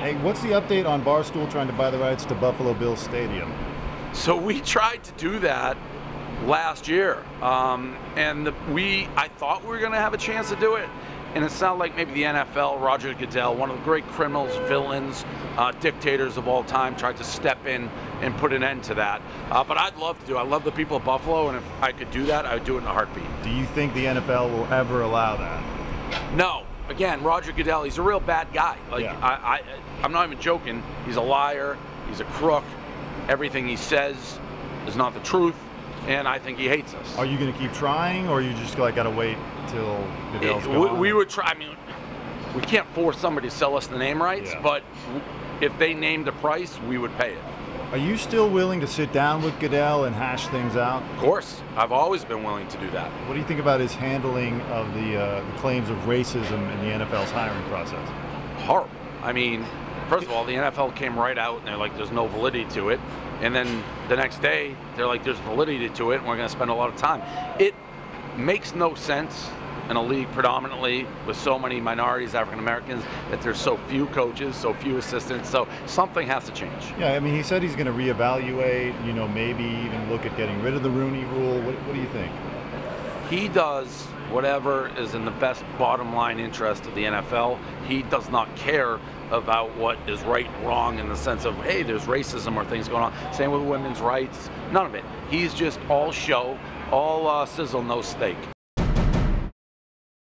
Hey, what's the update on Barstool trying to buy the rights to Buffalo Bills Stadium? So we tried to do that last year, um, and the, we I thought we were going to have a chance to do it, and it sounded like maybe the NFL, Roger Goodell, one of the great criminals, villains, uh, dictators of all time, tried to step in and put an end to that. Uh, but I'd love to do. it. I love the people of Buffalo, and if I could do that, I would do it in a heartbeat. Do you think the NFL will ever allow that? No. Again, Roger Goodell, he's a real bad guy. Like Yeah. I, I, I'm not even joking. He's a liar. He's a crook. Everything he says is not the truth, and I think he hates us. Are you going to keep trying, or you just like got to wait till Goodell's It- gone? we, we would try. I mean, we can't force somebody to sell us the name rights, Yeah. but if they named a price, we would pay it. Are you still willing to sit down with Goodell and hash things out? Of course, I've always been willing to do that. What do you think about his handling of the, uh, the claims of racism in the NFL's hiring process? Horrible. I mean, first of all, the NFL came right out and they're like, "There's no validity to it," and then the next day they're like, "There's validity to it," and we're going to spend a lot of time. It makes no sense in a league predominantly with so many minorities, African Americans, that there's so few coaches, so few assistants. So something has to change. Yeah, I mean, he said he's going to reevaluate, you know, maybe even look at getting rid of the Rooney rule. What, what do you think? He does whatever is in the best bottom line interest of the NFL. He does not care about what is right and wrong in the sense of, hey, there's racism or things going on. Same with women's rights. None of it. He's just all show, all uh, sizzle, no steak.